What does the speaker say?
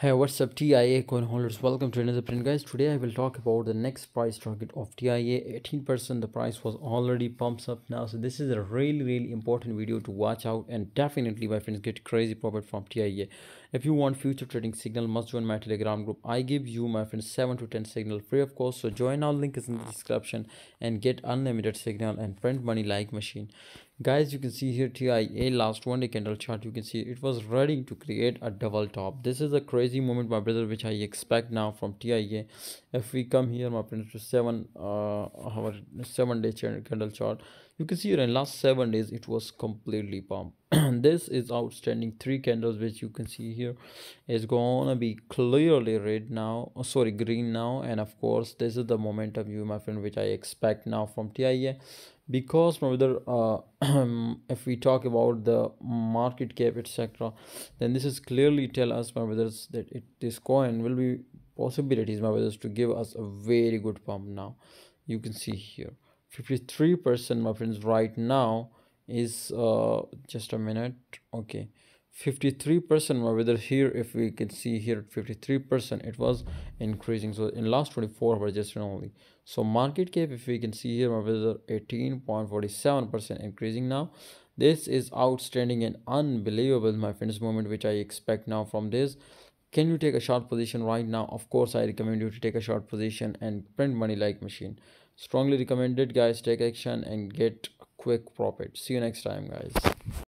Hey, what's up, TIA coin holders? Welcome to another print, guys. Today I will talk about the next price target of TIA 18%. The price was already pumps up now, so this is a really, really important video to watch out and definitely, my friends, get crazy profit from TIA. If you want future trading signal, must join my Telegram group. I give you, my friends, 7 to 10 signal free of course. So join our link is in the description and get unlimited signal and print money like machine guys you can see here tia last one day candle chart you can see it was ready to create a double top. This is a crazy moment my brother which i expect now from tia if we come here my friends to seven uh our seven day candle chart you can see here in last seven days it was completely pumped this is outstanding. Three candles which you can see here is gonna be clearly red now oh, sorry green now. And of course this is the momentum you my friend which i expect now from tia because whether uh, if we talk about the market cap etc then this is clearly tell us my brothers that it this coin will be possibilities my brothers to give us a very good pump now. You can see here 53 percent my friends right now is uh just a minute. Okay. 53 percent whether here. If we can see here 53 percent it was increasing. So in last 24 hours just only. So market cap if we can see here whether 18.47 percent increasing now. This is outstanding and unbelievable my friends moment which i expect now from this. Can you take a short position right now? Of course i recommend you to take a short position and print money like machine. Strongly recommended guys take action and get quick profit. See you next time guys